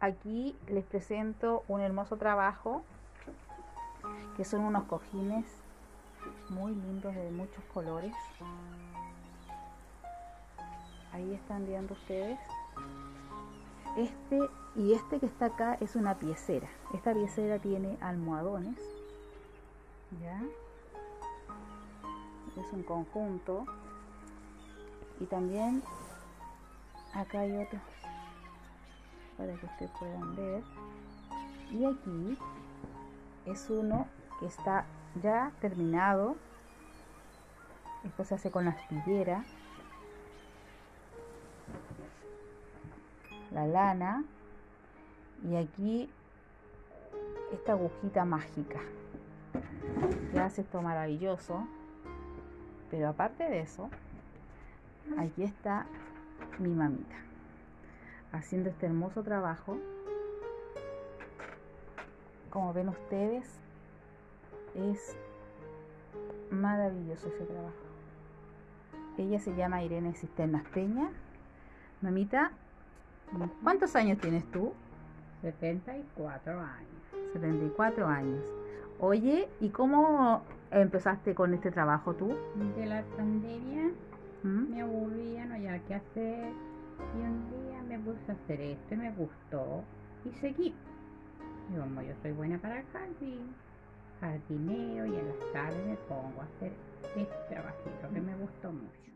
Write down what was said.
aquí les presento un hermoso trabajo que son unos cojines muy lindos de muchos colores. Ahí están viendo ustedes. Este y este que está acá es una piecera. Esta piecera tiene almohadones. ¿Ya? Es un conjunto. Y también acá hay otro para que ustedes puedan ver. Y aquí es uno que está ya terminado. Esto se hace con la astillera. La lana. Y aquí esta agujita mágica que hace esto maravilloso. Pero aparte de eso, aquí está mi mamita haciendo este hermoso trabajo. Como ven ustedes, es maravilloso ese trabajo. Ella se llama Irene Cisternas Peña. Mamita, ¿cuántos años tienes tú? 74 años. 74 años. Oye, ¿y cómo empezaste con este trabajo tú? De la pandemia ¿Mm? me aburría, no había qué hacer. Y un día me puse a hacer esto y me gustó y seguí. Y como yo soy buena para el jardín, jardineo y en las tardes me pongo a hacer este trabajito que me gustó mucho.